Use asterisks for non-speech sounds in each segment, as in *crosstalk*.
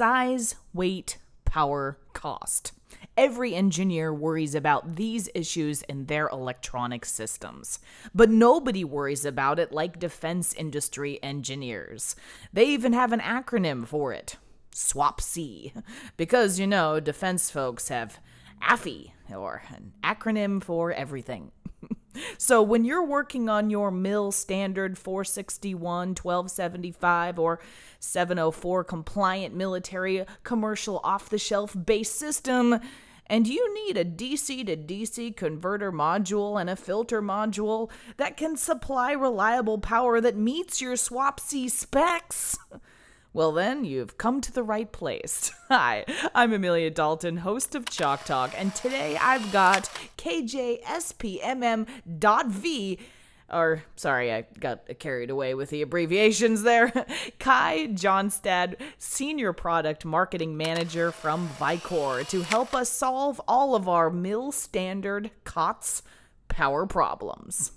size, weight, power, cost. Every engineer worries about these issues in their electronic systems. But nobody worries about it like defense industry engineers. They even have an acronym for it SWAP C. Because, you know, defense folks have AFI, or an acronym for everything. So when you're working on your mil standard 461, 1275, or 704 compliant military commercial off the shelf base system, and you need a DC to DC converter module and a filter module that can supply reliable power that meets your SWAP C specs. Well, then, you've come to the right place. *laughs* Hi, I'm Amelia Dalton, host of Chalk Talk, and today I've got KJSPMM.V, or sorry, I got carried away with the abbreviations there. *laughs* Kai Johnstad, Senior Product Marketing Manager from Vicor, to help us solve all of our mil standard COTS power problems.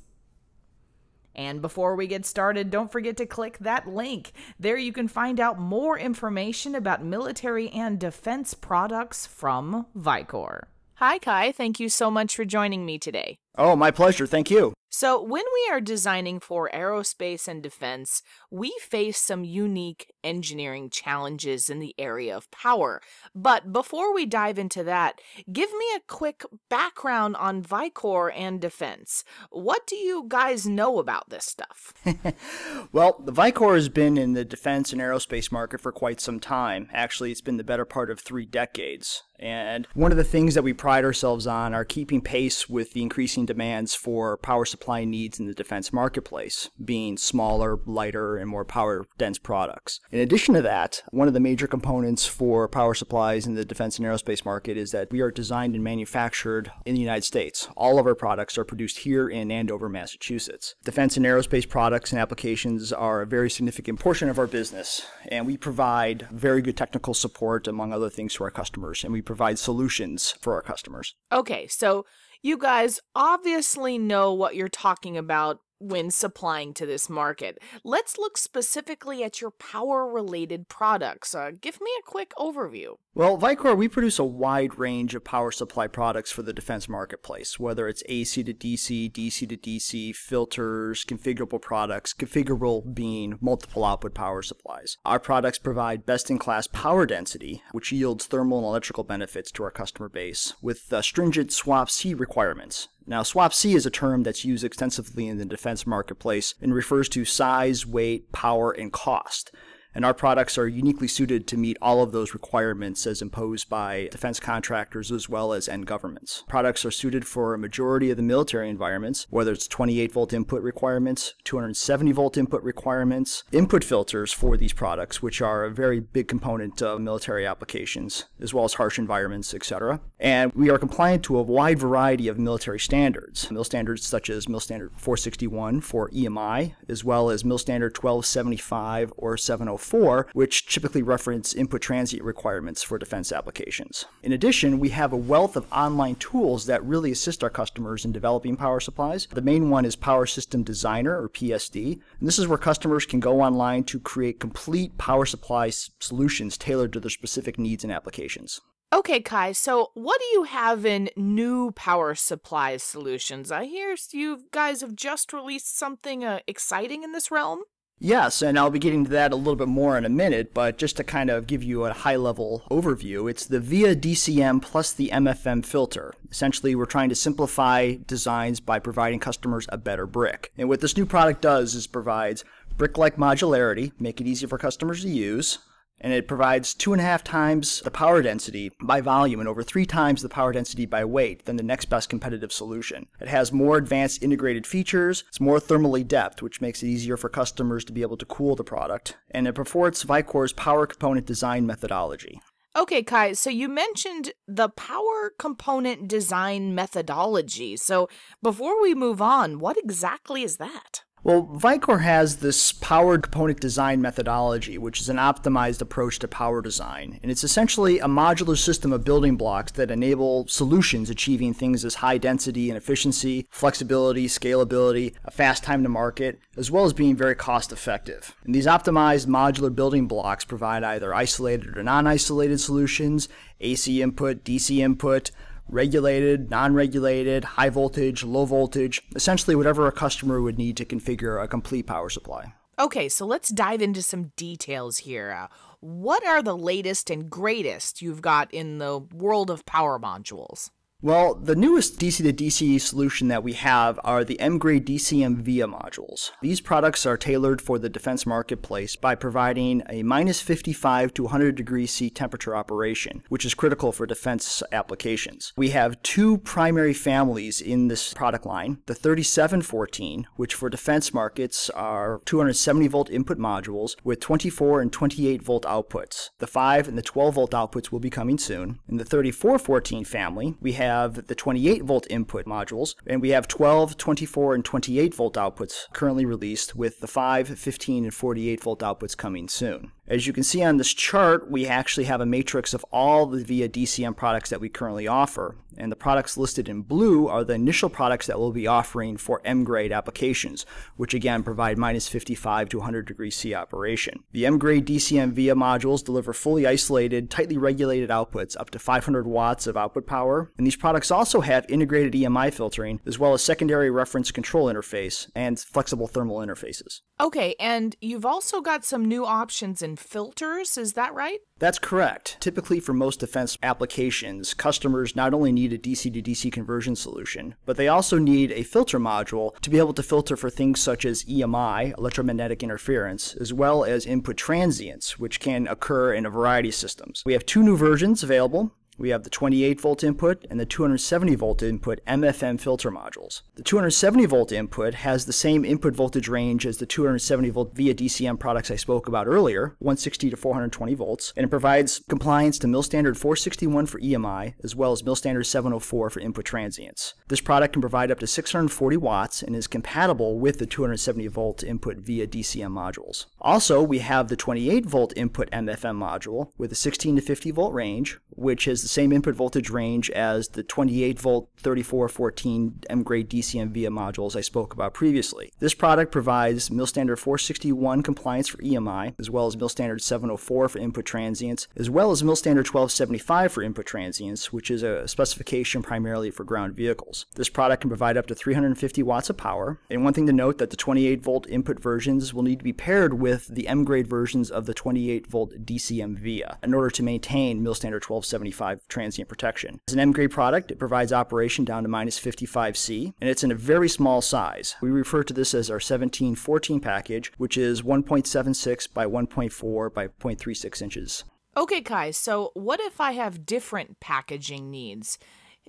And before we get started, don't forget to click that link. There you can find out more information about military and defense products from Vicor. Hi, Kai. Thank you so much for joining me today. Oh, my pleasure. Thank you. So, when we are designing for aerospace and defense, we face some unique engineering challenges in the area of power. But before we dive into that, give me a quick background on Vicor and defense. What do you guys know about this stuff? *laughs* well, the Vicor has been in the defense and aerospace market for quite some time. Actually, it's been the better part of three decades. And one of the things that we pride ourselves on are keeping pace with the increasing demands for power supply needs in the defense marketplace, being smaller, lighter, and more power dense products. In addition to that, one of the major components for power supplies in the defense and aerospace market is that we are designed and manufactured in the United States. All of our products are produced here in Andover, Massachusetts. Defense and aerospace products and applications are a very significant portion of our business, and we provide very good technical support, among other things, to our customers, and we provide solutions for our customers. Okay, so you guys obviously know what you're talking about when supplying to this market. Let's look specifically at your power related products. Uh, give me a quick overview. Well, Vicor, we produce a wide range of power supply products for the defense marketplace, whether it's AC to DC, DC to DC, filters, configurable products, configurable being multiple output power supplies. Our products provide best in class power density, which yields thermal and electrical benefits to our customer base, with uh, stringent SWAP C requirements. Now, SWAP C is a term that's used extensively in the defense marketplace and refers to size, weight, power, and cost and our products are uniquely suited to meet all of those requirements as imposed by defense contractors as well as end governments. Products are suited for a majority of the military environments, whether it's 28 volt input requirements, 270 volt input requirements, input filters for these products, which are a very big component of military applications, as well as harsh environments, etc. And we are compliant to a wide variety of military standards, mil standards such as mil standard 461 for EMI, as well as mil standard 1275 or 704 4, which typically reference input transient requirements for defense applications. In addition, we have a wealth of online tools that really assist our customers in developing power supplies. The main one is Power System Designer, or PSD, and this is where customers can go online to create complete power supply solutions tailored to their specific needs and applications. Okay, Kai, so what do you have in new power supply solutions? I hear you guys have just released something uh, exciting in this realm. Yes, and I'll be getting to that a little bit more in a minute, but just to kind of give you a high level overview, it's the VIA DCM plus the MFM filter. Essentially, we're trying to simplify designs by providing customers a better brick. And what this new product does is provides brick like modularity, make it easy for customers to use, and it provides two and a half times the power density by volume and over three times the power density by weight than the next best competitive solution. It has more advanced integrated features, it's more thermally depth, which makes it easier for customers to be able to cool the product, and it purports Vicor's power component design methodology. Okay, Kai, so you mentioned the power component design methodology. So before we move on, what exactly is that? Well, Vicor has this power component design methodology, which is an optimized approach to power design. And it's essentially a modular system of building blocks that enable solutions achieving things as high density and efficiency, flexibility, scalability, a fast time to market, as well as being very cost effective. And these optimized modular building blocks provide either isolated or non isolated solutions, AC input, DC input, regulated, non regulated, high voltage, low voltage, essentially whatever a customer would need to configure a complete power supply. Okay, so let's dive into some details here. Uh, what are the latest and greatest you've got in the world of power modules? Well, the newest DC to DC solution that we have are the M-grade DCM VIA modules. These products are tailored for the defense marketplace by providing a minus 55 to 100 degrees C temperature operation, which is critical for defense applications. We have two primary families in this product line, the 3714, which for defense markets are 270 volt input modules with 24 and 28 volt outputs. The 5 and the 12 volt outputs will be coming soon. In the 3414 family, we have have the 28 volt input modules, and we have 12, 24, and 28 volt outputs currently released, with the 5, 15, and 48 volt outputs coming soon. As you can see on this chart, we actually have a matrix of all the VIA DCM products that we currently offer. And the products listed in blue are the initial products that we'll be offering for M-grade applications, which again provide minus 55 to 100 degrees C operation. The M-grade DCM VIA modules deliver fully isolated, tightly regulated outputs up to 500 watts of output power. And these products also have integrated EMI filtering, as well as secondary reference control interface and flexible thermal interfaces. Okay, and you've also got some new options in filters, is that right? That's correct. Typically, for most defense applications, customers not only need a DC to DC conversion solution, but they also need a filter module to be able to filter for things such as EMI, electromagnetic interference, as well as input transients, which can occur in a variety of systems. We have two new versions available we have the 28 volt input and the 270 volt input MFM filter modules. The 270 volt input has the same input voltage range as the 270 volt VIA DCM products I spoke about earlier, 160 to 420 volts, and it provides compliance to MIL standard 461 for EMI as well as MIL standard 704 for input transients. This product can provide up to 640 watts and is compatible with the 270 volt input VIA DCM modules. Also, we have the 28 volt input MFM module with a 16 to 50 volt range, which is the same input voltage range as the 28 volt 3414 M grade DCM VIA modules I spoke about previously. This product provides MIL standard 461 compliance for EMI, as well as MIL standard 704 for input transients, as well as MIL standard 1275 for input transients, which is a specification primarily for ground vehicles. This product can provide up to 350 watts of power. And one thing to note that the 28 volt input versions will need to be paired with the M grade versions of the 28 volt DCM VIA in order to maintain MIL standard 1275 transient protection. As an M-grade product, it provides operation down to minus 55 C, and it's in a very small size. We refer to this as our 1714 package, which is 1.76 by 1.4 by 0.36 inches. Okay, Kai, so what if I have different packaging needs?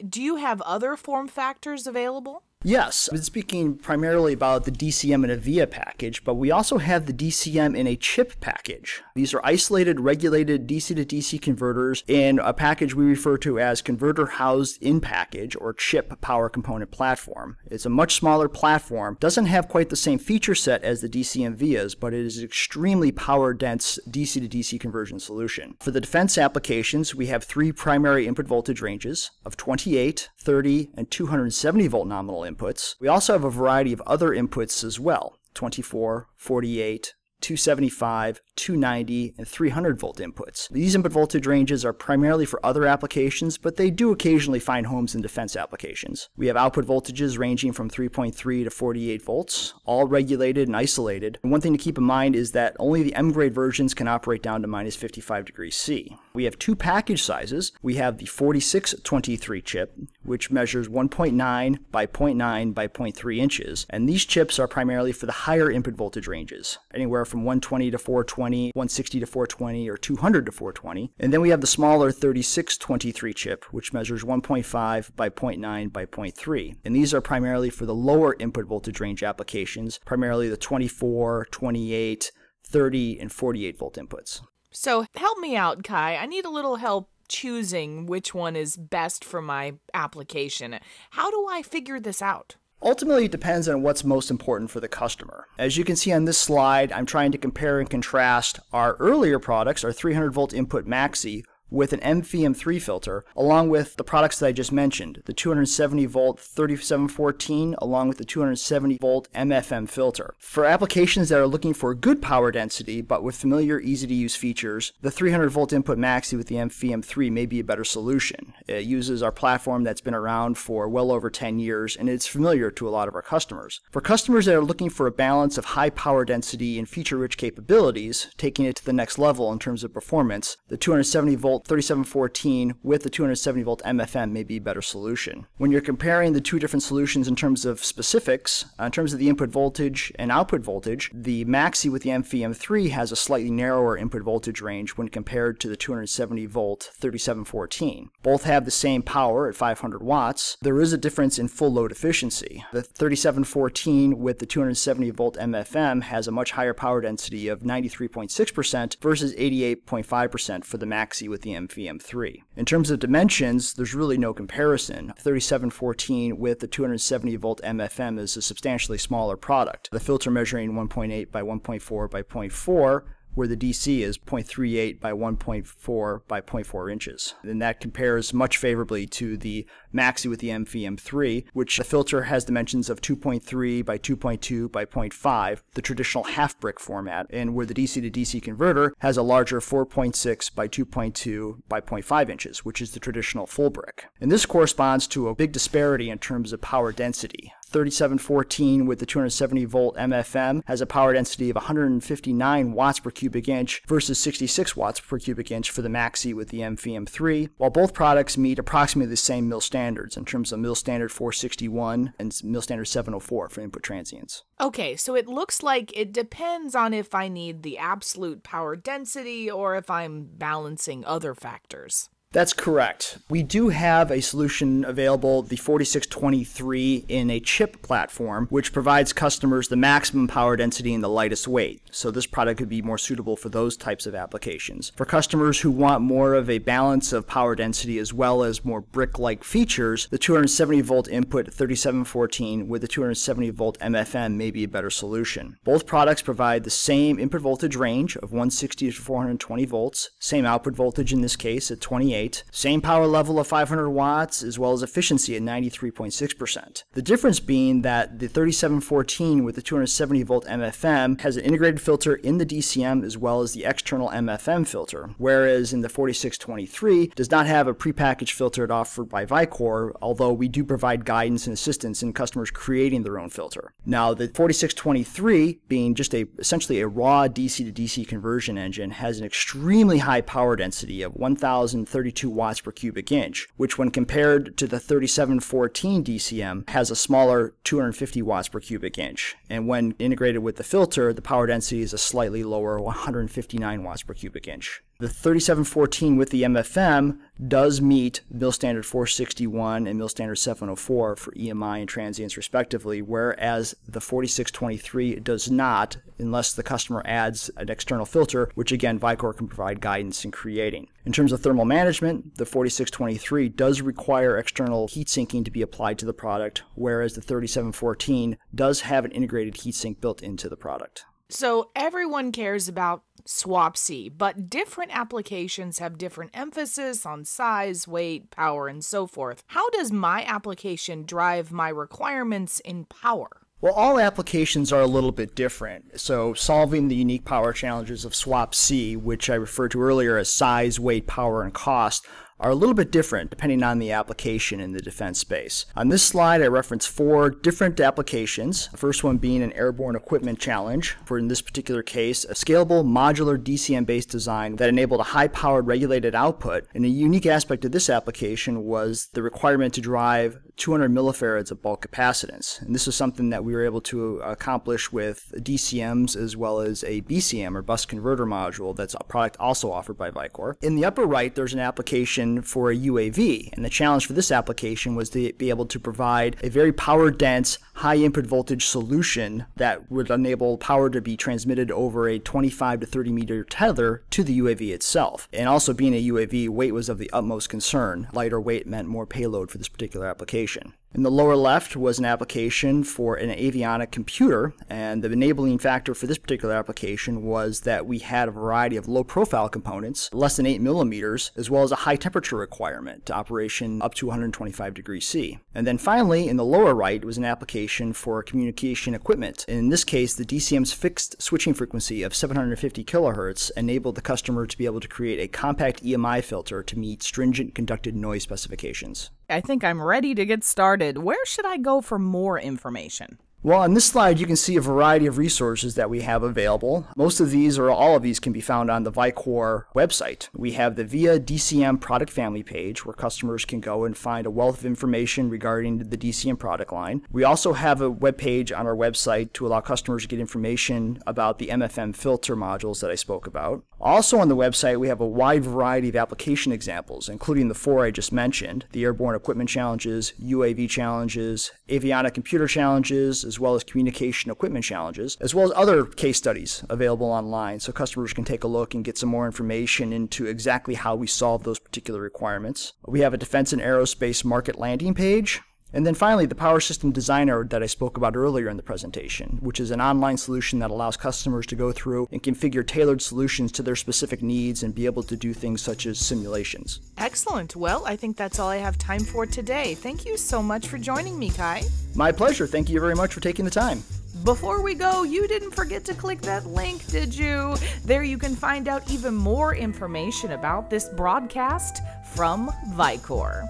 Do you have other form factors available? Yes, I've been speaking primarily about the DCM in a VIA package, but we also have the DCM in a chip package. These are isolated, regulated DC to DC converters in a package we refer to as converter housed in package or chip power component platform. It's a much smaller platform, doesn't have quite the same feature set as the DCM VIAs, but it is an extremely power dense DC to DC conversion solution. For the defense applications, we have three primary input voltage ranges of 28, 30, and 270 volt nominal inputs inputs. We also have a variety of other inputs as well 24, 48, 275, 290, and 300 volt inputs. These input voltage ranges are primarily for other applications, but they do occasionally find homes in defense applications. We have output voltages ranging from 3.3 to 48 volts, all regulated and isolated. And one thing to keep in mind is that only the M grade versions can operate down to minus 55 degrees C. We have two package sizes. We have the 4623 chip, which measures 1.9 by 0.9 by 0.3 inches, and these chips are primarily for the higher input voltage ranges, anywhere from 120 to 420, 160 to 420, or 200 to 420. And then we have the smaller 3623 chip, which measures 1.5 by 0.9 by 0.3. And these are primarily for the lower input voltage range applications, primarily the 24, 28, 30, and 48 volt inputs. So help me out, Kai. I need a little help choosing which one is best for my application. How do I figure this out? Ultimately, it depends on what's most important for the customer. As you can see on this slide, I'm trying to compare and contrast our earlier products, our 300 volt input Maxi, with an MFM3 filter, along with the products that I just mentioned, the 270 volt 3714, along with the 270 volt MFM filter. For applications that are looking for good power density, but with familiar, easy to use features, the 300 volt input Maxi with the MFM3 may be a better solution. It uses our platform that's been around for well over 10 years, and it's familiar to a lot of our customers. For customers that are looking for a balance of high power density and feature rich capabilities, taking it to the next level in terms of performance, the 270 volt 3714 with the 270 volt MFM may be a better solution. When you're comparing the two different solutions in terms of specifics, uh, in terms of the input voltage and output voltage, the Maxi with the MFM3 has a slightly narrower input voltage range when compared to the 270 volt 3714. Both have the same power at 500 watts. There is a difference in full load efficiency. The 3714 with the 270 volt MFM has a much higher power density of 93.6% versus 88.5% for the Maxi with the MFM3. In terms of dimensions, there's really no comparison. 3714 with the 270 volt MFM is a substantially smaller product. The filter measuring 1.8 by 1.4 by 0.4 where the DC is 0.38 by 1.4 by 0.4 inches. And that compares much favorably to the Maxi with the MFM3, which the filter has dimensions of 2.3 by 2.2 by 0.5, the traditional half brick format, and where the DC to DC converter has a larger 4.6 by 2.2 by 0.5 inches, which is the traditional full brick. And this corresponds to a big disparity in terms of power density. 3714 with the 270 volt MFM has a power density of 159 watts per cubic inch versus 66 watts per cubic inch for the Maxi with the MFM3, while both products meet approximately the same mil standards in terms of mil standard 461 and mil standard 704 for input transients. Okay, so it looks like it depends on if I need the absolute power density or if I'm balancing other factors. That's correct. We do have a solution available, the 4623, in a chip platform, which provides customers the maximum power density and the lightest weight. So this product could be more suitable for those types of applications. For customers who want more of a balance of power density as well as more brick-like features, the 270 volt input 3714 with the 270 volt MFM may be a better solution. Both products provide the same input voltage range of 160 to 420 volts, same output voltage in this case at 28 same power level of 500 watts, as well as efficiency at 93.6%. The difference being that the 3714 with the 270 volt MFM has an integrated filter in the DCM as well as the external MFM filter, whereas in the 4623 does not have a prepackaged filter offered by Vicor, although we do provide guidance and assistance in customers creating their own filter. Now, the 4623, being just a essentially a raw DC to DC conversion engine, has an extremely high power density of 1032 watts per cubic inch, which when compared to the 3714 DCM has a smaller 250 watts per cubic inch. And when integrated with the filter, the power density is a slightly lower 159 watts per cubic inch. The 3714 with the MFM does meet mil standard 461 and mil standard 704 for EMI and transients respectively, whereas the 4623 does not unless the customer adds an external filter, which again Vicor can provide guidance in creating. In terms of thermal management, the 4623 does require external heat sinking to be applied to the product, whereas the 3714 does have an integrated heat sink built into the product. So everyone cares about swap C, but different applications have different emphasis on size, weight, power, and so forth. How does my application drive my requirements in power? Well, all applications are a little bit different. So, solving the unique power challenges of swap C, which I referred to earlier as size, weight, power, and cost, are a little bit different depending on the application in the defense space. On this slide, I reference four different applications. The first one being an airborne equipment challenge, for in this particular case, a scalable modular DCM based design that enabled a high powered regulated output. And a unique aspect of this application was the requirement to drive 200 millifarads of bulk capacitance. And this is something that we were able to uh, accomplish with DCMs as well as a BCM or bus converter module that's a product also offered by Vicor. In the upper right, there's an application for a UAV. And the challenge for this application was to be able to provide a very power dense, high input voltage solution that would enable power to be transmitted over a 25 to 30 meter tether to the UAV itself. And also being a UAV, weight was of the utmost concern. Lighter weight meant more payload for this particular application. In the lower left was an application for an avionic computer, and the enabling factor for this particular application was that we had a variety of low profile components, less than 8 millimeters, as well as a high temperature requirement, to operation up to 125 degrees C. And then finally, in the lower right was an application for communication equipment. In this case, the DCM's fixed switching frequency of 750 kilohertz enabled the customer to be able to create a compact EMI filter to meet stringent conducted noise specifications. I think I'm ready to get started. Where should I go for more information? Well, on this slide, you can see a variety of resources that we have available. Most of these, or all of these, can be found on the Vicor website. We have the VIA DCM product family page where customers can go and find a wealth of information regarding the DCM product line. We also have a web page on our website to allow customers to get information about the MFM filter modules that I spoke about. Also on the website, we have a wide variety of application examples, including the four I just mentioned the airborne equipment challenges, UAV challenges, avionic computer challenges, as well as communication equipment challenges, as well as other case studies available online so customers can take a look and get some more information into exactly how we solve those particular requirements. We have a defense and aerospace market landing page and then finally, the Power System Designer that I spoke about earlier in the presentation, which is an online solution that allows customers to go through and configure tailored solutions to their specific needs and be able to do things such as simulations. Excellent. Well, I think that's all I have time for today. Thank you so much for joining me, Kai. My pleasure. Thank you very much for taking the time. Before we go, you didn't forget to click that link, did you? There you can find out even more information about this broadcast from Vicor.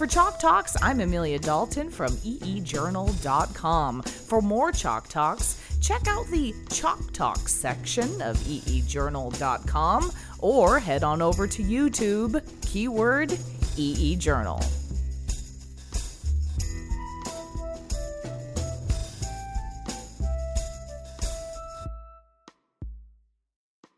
For Chalk Talks, I'm Amelia Dalton from eejournal.com. For more Chalk Talks, check out the Chalk Talks section of eejournal.com or head on over to YouTube, keyword EE Journal.